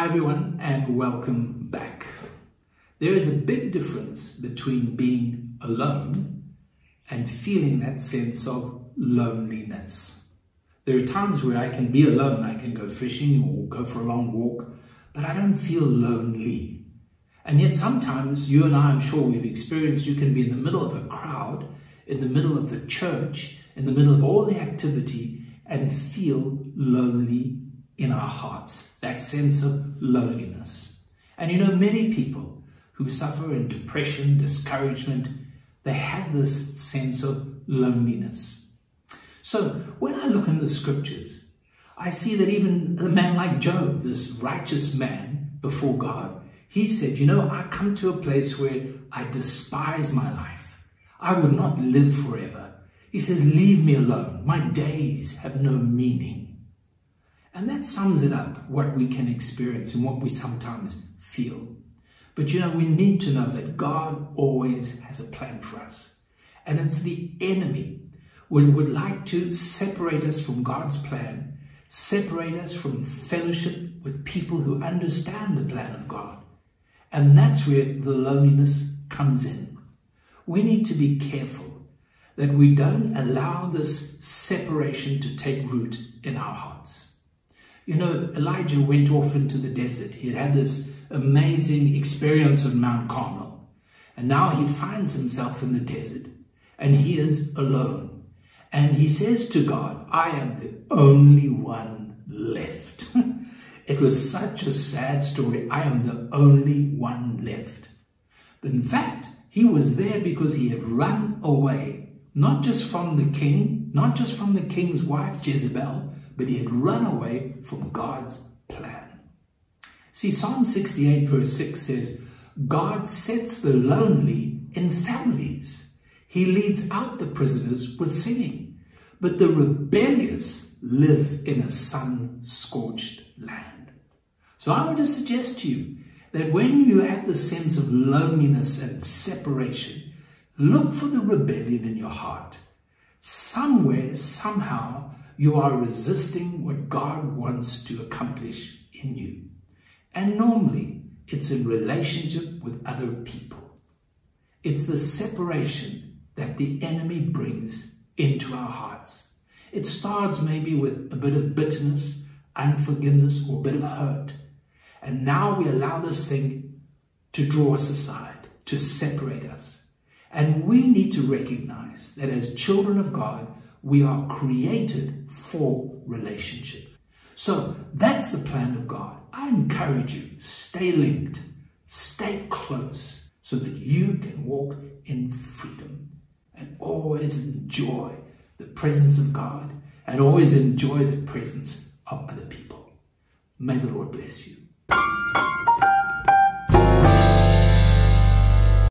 Hi everyone and welcome back. There is a big difference between being alone and feeling that sense of loneliness. There are times where I can be alone, I can go fishing or go for a long walk, but I don't feel lonely. And yet sometimes you and I, I'm sure we've experienced, you can be in the middle of a crowd, in the middle of the church, in the middle of all the activity and feel lonely in our hearts, that sense of loneliness. And you know, many people who suffer in depression, discouragement, they have this sense of loneliness. So when I look in the scriptures, I see that even a man like Job, this righteous man before God, he said, You know, I come to a place where I despise my life. I will not live forever. He says, Leave me alone. My days have no meaning. And that sums it up, what we can experience and what we sometimes feel. But you know, we need to know that God always has a plan for us. And it's the enemy who would like to separate us from God's plan, separate us from fellowship with people who understand the plan of God. And that's where the loneliness comes in. We need to be careful that we don't allow this separation to take root in our hearts. You know, Elijah went off into the desert. He had had this amazing experience on Mount Carmel. And now he finds himself in the desert and he is alone. And he says to God, I am the only one left. it was such a sad story. I am the only one left. But in fact, he was there because he had run away, not just from the king, not just from the king's wife, Jezebel, but he had run away from God's plan. See, Psalm 68 verse 6 says, God sets the lonely in families. He leads out the prisoners with singing, but the rebellious live in a sun-scorched land. So I want to suggest to you that when you have the sense of loneliness and separation, look for the rebellion in your heart. Somewhere, somehow, you are resisting what God wants to accomplish in you. And normally, it's in relationship with other people. It's the separation that the enemy brings into our hearts. It starts maybe with a bit of bitterness, unforgiveness, or a bit of hurt. And now we allow this thing to draw us aside, to separate us. And we need to recognize that as children of God, we are created for relationship. So that's the plan of God. I encourage you, stay linked, stay close so that you can walk in freedom and always enjoy the presence of God and always enjoy the presence of other people. May the Lord bless you.